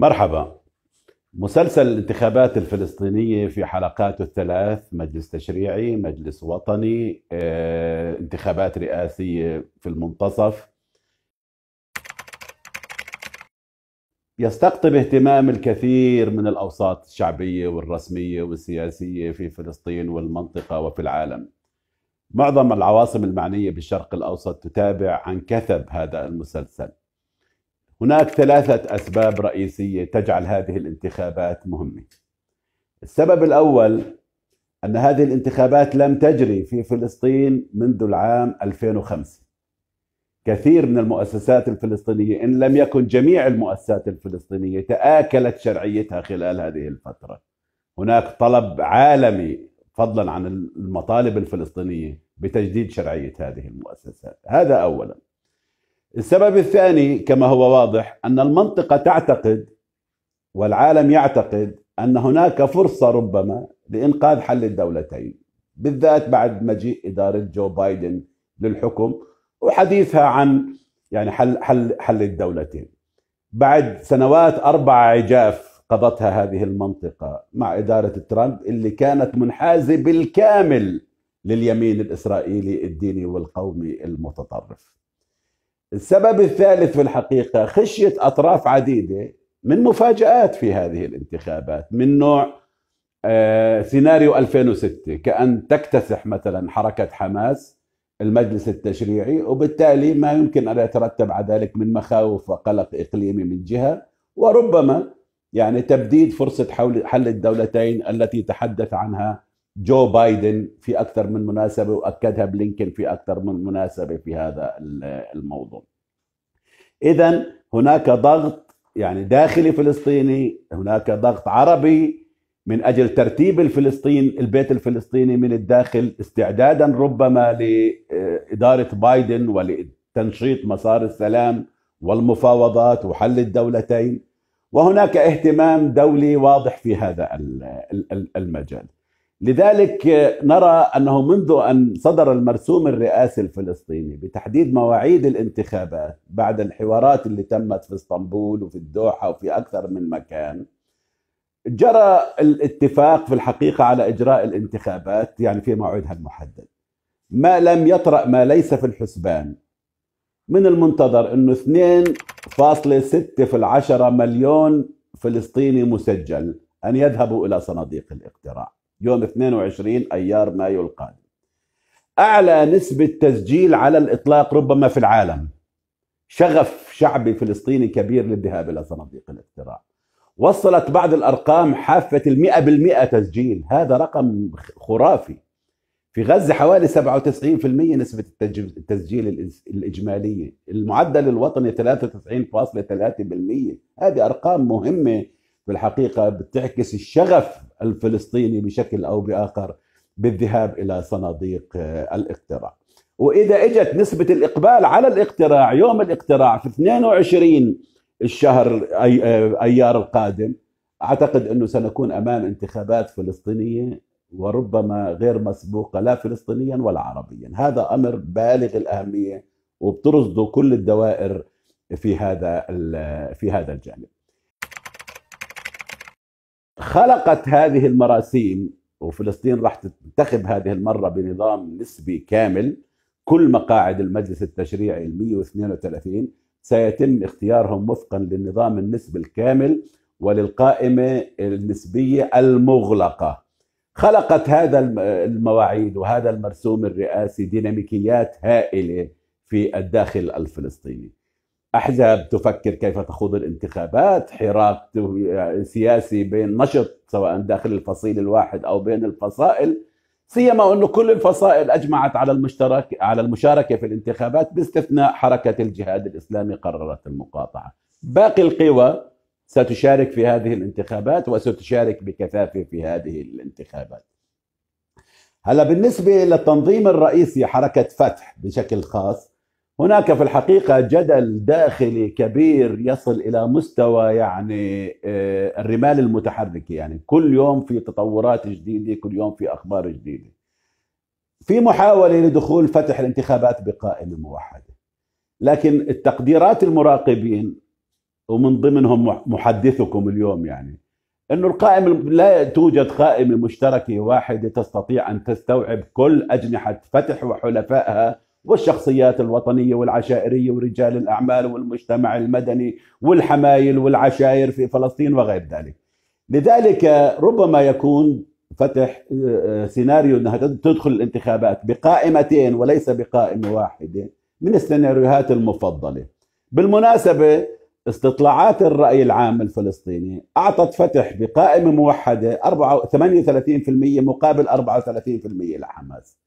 مرحبا. مسلسل الانتخابات الفلسطينية في حلقاته الثلاث مجلس تشريعي مجلس وطني آه، انتخابات رئاسية في المنتصف. يستقطب اهتمام الكثير من الأوساط الشعبية والرسمية والسياسية في فلسطين والمنطقة وفي العالم. معظم العواصم المعنية بالشرق الأوسط تتابع عن كثب هذا المسلسل. هناك ثلاثة أسباب رئيسية تجعل هذه الانتخابات مهمة. السبب الأول أن هذه الانتخابات لم تجري في فلسطين منذ العام 2005 كثير من المؤسسات الفلسطينية إن لم يكن جميع المؤسسات الفلسطينية تآكلت شرعيتها خلال هذه الفترة. هناك طلب عالمي فضلا عن المطالب الفلسطينية بتجديد شرعية هذه المؤسسات. هذا أولا. السبب الثاني كما هو واضح أن المنطقة تعتقد والعالم يعتقد أن هناك فرصة ربما لإنقاذ حل الدولتين بالذات بعد مجيء إدارة جو بايدن للحكم وحديثها عن يعني حل حل حل الدولتين. بعد سنوات أربع عجاف قضتها هذه المنطقة مع إدارة ترامب اللي كانت منحازة بالكامل لليمين الإسرائيلي الديني والقومي المتطرف. السبب الثالث في الحقيقة خشية أطراف عديدة من مفاجآت في هذه الانتخابات من نوع آه سيناريو 2006 كأن تكتسح مثلا حركة حماس المجلس التشريعي وبالتالي ما يمكن أن يترتب على ذلك من مخاوف وقلق إقليمي من جهة وربما يعني تبديد فرصة حل الدولتين التي تحدث عنها جو بايدن في أكثر من مناسبة وأكدها بلينكن في أكثر من مناسبة في هذا الموضوع. اذا هناك ضغط يعني داخلي فلسطيني، هناك ضغط عربي من أجل ترتيب الفلسطين البيت الفلسطيني من الداخل استعدادا ربما لإدارة بايدن ولتنشيط مسار السلام والمفاوضات وحل الدولتين وهناك اهتمام دولي واضح في هذا المجال. لذلك نرى أنه منذ أن صدر المرسوم الرئاسي الفلسطيني بتحديد مواعيد الانتخابات بعد الحوارات اللي تمت في اسطنبول وفي الدوحة وفي أكثر من مكان جرى الاتفاق في الحقيقة على إجراء الانتخابات يعني في موعدها المحدد. ما لم يطرأ ما ليس في الحسبان من المنتظر إنه 2.6 في العشرة مليون فلسطيني مسجل أن يذهبوا إلى صناديق الاقتراع. يوم 22 أيار مايو القادم. أعلى نسبة تسجيل على الإطلاق ربما في العالم. شغف شعبي فلسطيني كبير للذهاب إلى صناديق الاقتراع. وصلت بعض الأرقام حافة المئة بالمئة تسجيل. هذا رقم خرافي. في غزة حوالي 97% نسبة التسجيل الإجمالية. المعدل الوطني 93.3% هذه أرقام مهمة في الحقيقة بتعكس الشغف الفلسطيني بشكل أو بآخر بالذهاب إلى صناديق آه، الاقتراع. وإذا إجت نسبة الإقبال على الاقتراع يوم الاقتراع في 22 الشهر آه، أيار القادم أعتقد أنه سنكون أمام انتخابات فلسطينية وربما غير مسبوقة لا فلسطينيا ولا عربيا. هذا أمر بالغ الأهمية وبترصد كل الدوائر في هذا في هذا الجانب. خلقت هذه المراسيم وفلسطين راح تنتخب هذه المرة بنظام نسبي كامل. كل مقاعد المجلس التشريعي ال 132 سيتم اختيارهم وفقا للنظام النسبي الكامل وللقائمة النسبية المغلقة. خلقت هذا المواعيد وهذا المرسوم الرئاسي ديناميكيات هائلة في الداخل الفلسطيني. أحزاب تفكر كيف تخوض الانتخابات حراك سياسي بين نشط سواء داخل الفصيل الواحد أو بين الفصائل سيما أنه كل الفصائل أجمعت على المشترك على المشاركة في الانتخابات باستثناء حركة الجهاد الإسلامي قررت المقاطعة. باقي القوى ستشارك في هذه الانتخابات وستشارك بكثافة في هذه الانتخابات. هلا بالنسبة للتنظيم الرئيسي حركة فتح بشكل خاص هناك في الحقيقة جدل داخلي كبير يصل إلى مستوى يعني آه، الرمال المتحركة يعني. كل يوم في تطورات جديدة كل يوم في أخبار جديدة. في محاولة لدخول فتح الانتخابات بقائمة موحدة. لكن التقديرات المراقبين ومن ضمنهم محدثكم اليوم يعني إنه القائمة لا توجد قائمة مشتركة واحدة تستطيع أن تستوعب كل أجنحة فتح وحلفائها والشخصيات الوطنية والعشائرية ورجال الأعمال والمجتمع المدني والحمايل والعشائر في فلسطين وغير ذلك. لذلك ربما يكون فتح آه، سيناريو أنها تدخل الانتخابات بقائمتين وليس بقائمه واحدة من السيناريوهات المفضلة. بالمناسبة استطلاعات الرأي العام الفلسطيني أعطت فتح بقائمة موحدة 38% مقابل 34% لحماس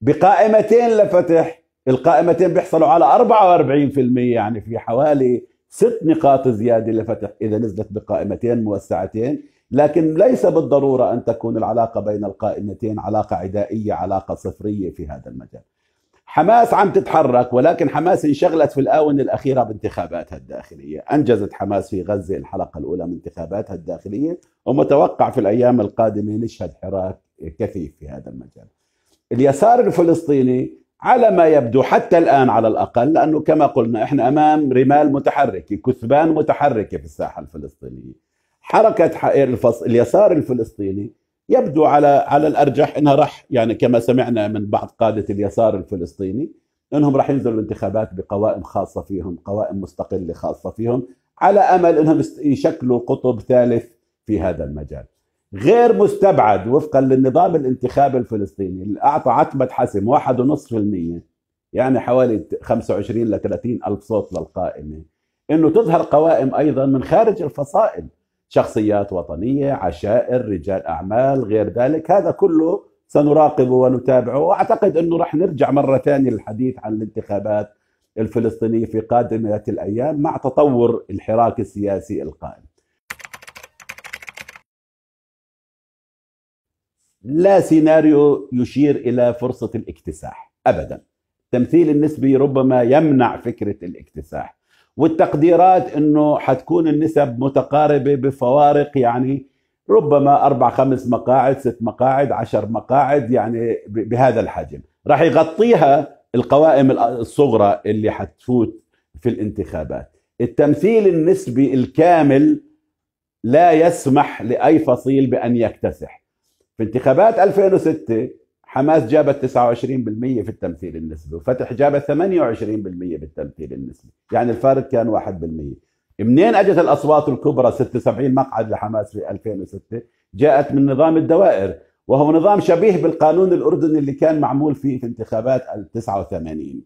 بقائمتين لفتح القائمتين بيحصلوا على 44% يعني في حوالي ست نقاط زيادة لفتح إذا نزلت بقائمتين موسعتين. لكن ليس بالضرورة أن تكون العلاقة بين القائمتين علاقة عدائية علاقة صفرية في هذا المجال. حماس عم تتحرك ولكن حماس انشغلت في الآونة الأخيرة بانتخاباتها الداخلية. أنجزت حماس في غزة الحلقة الأولى من انتخاباتها الداخلية ومتوقع في الأيام القادمة نشهد حراك كثيف في هذا المجال. اليسار الفلسطيني على ما يبدو حتى الآن على الأقل لأنه كما قلنا إحنا أمام رمال متحركة كثبان متحركة في الساحة الفلسطينية حركة اليسار الفلسطيني يبدو على على الأرجح إنها راح يعني كما سمعنا من بعض قادة اليسار الفلسطيني إنهم راح ينزلوا الانتخابات بقوائم خاصة فيهم، قوائم مستقلة خاصة فيهم، على أمل إنهم يشكلوا قطب ثالث في هذا المجال. غير مستبعد وفقا للنظام الانتخابي الفلسطيني. اللي أعطى عتبة حسم 1.5% يعني حوالي 25 ل 30 ألف صوت للقائمة. إنه تظهر قوائم أيضا من خارج الفصائل شخصيات وطنية، عشائر، رجال أعمال، غير ذلك، هذا كله سنراقبه ونتابعه وأعتقد إنه راح نرجع مرة ثانية للحديث عن الانتخابات الفلسطينية في قادمة الأيام مع تطور الحراك السياسي القائم. لا سيناريو يشير إلى فرصة الاكتساح ابدا. التمثيل النسبي ربما يمنع فكرة الاكتساح. والتقديرات إنه حتكون النسب متقاربة بفوارق يعني ربما أربع خمس مقاعد ست مقاعد عشر مقاعد يعني بهذا الحجم راح يغطيها القوائم الصغرى اللي حتفوت في الانتخابات التمثيل النسبي الكامل لا يسمح لأي فصيل بأن يكتسح في انتخابات 2006 حماس جابت 29% في التمثيل النسبي وفتح جابت 28% بالتمثيل النسبي يعني الفارق كان 1% منين أجت الأصوات الكبرى 76 مقعد لحماس في 2006 جاءت من نظام الدوائر وهو نظام شبيه بالقانون الأردني اللي كان معمول فيه في انتخابات ال 89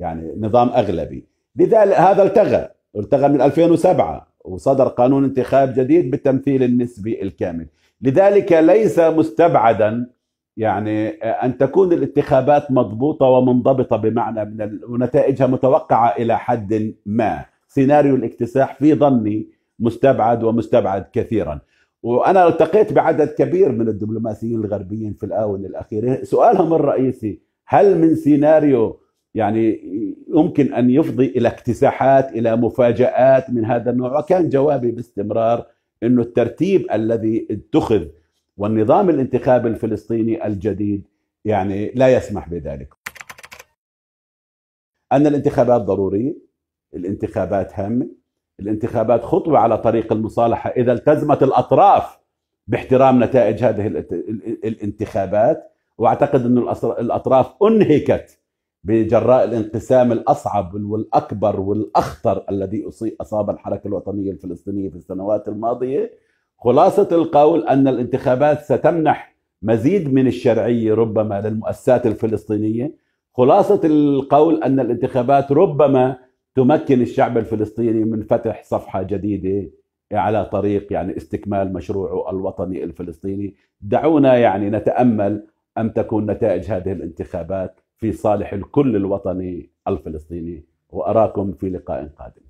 يعني نظام أغلبي. لذلك هذا التغى التغى من 2007 وصدر قانون انتخاب جديد بالتمثيل النسبي الكامل. لذلك ليس مستبعدا يعني أن تكون الانتخابات مضبوطة ومنضبطة بمعنى من ونتائجها متوقعة إلى حد ما. سيناريو الاكتساح في ظني مستبعد ومستبعد كثيرا. وأنا التقيت بعدد كبير من الدبلوماسيين الغربيين في الآونة الأخيرة. سؤالهم الرئيسي هل من سيناريو يعني يمكن أن يفضي إلى اكتساحات إلى مفاجآت من هذا النوع؟ وكان جوابي باستمرار إنه الترتيب الذي اتخذ والنظام الانتخابي الفلسطيني الجديد يعني لا يسمح بذلك. أن الانتخابات ضرورية الانتخابات هامة الانتخابات خطوة على طريق المصالحة. إذا التزمت الأطراف باحترام نتائج هذه الانتخابات وأعتقد أن الأطراف أنهكت بجراء الانقسام الأصعب والأكبر والأخطر الذي أصاب الحركة الوطنية الفلسطينية في السنوات الماضية. خلاصة القول أن الانتخابات ستمنح مزيد من الشرعية ربما للمؤسسات الفلسطينية. خلاصة القول أن الانتخابات ربما تمكن الشعب الفلسطيني من فتح صفحة جديدة على طريق يعني استكمال مشروعه الوطني الفلسطيني. دعونا يعني نتأمل أن تكون نتائج هذه الانتخابات في صالح الكل الوطني الفلسطيني وأراكم في لقاء قادم.